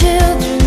children.